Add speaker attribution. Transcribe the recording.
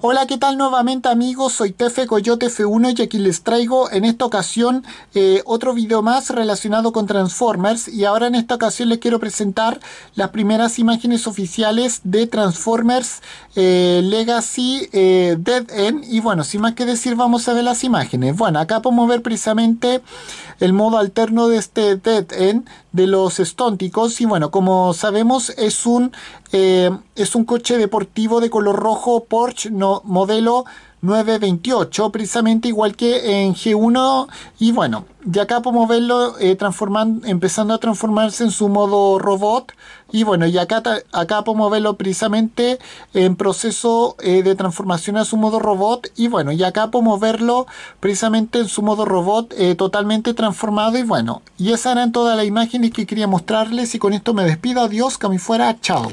Speaker 1: Hola, ¿qué tal nuevamente amigos? Soy Tefe Coyote F1 y aquí les traigo en esta ocasión eh, otro video más relacionado con Transformers y ahora en esta ocasión les quiero presentar las primeras imágenes oficiales de Transformers eh, Legacy eh, Dead End y bueno, sin más que decir vamos a ver las imágenes. Bueno, acá podemos ver precisamente el modo alterno de este Dead End de los estónticos y bueno, como sabemos es un, es un coche deportivo de color rojo Porsche no, modelo 928, precisamente igual que en G1. Y bueno, de acá podemos verlo eh, transformando, empezando a transformarse en su modo robot. Y bueno, y acá, acá podemos verlo precisamente en proceso eh, de transformación a su modo robot. Y bueno, y acá podemos verlo precisamente en su modo robot eh, totalmente transformado. Y bueno, y esas eran todas las imágenes que quería mostrarles. Y con esto me despido. Adiós, que a mí fuera. Chao.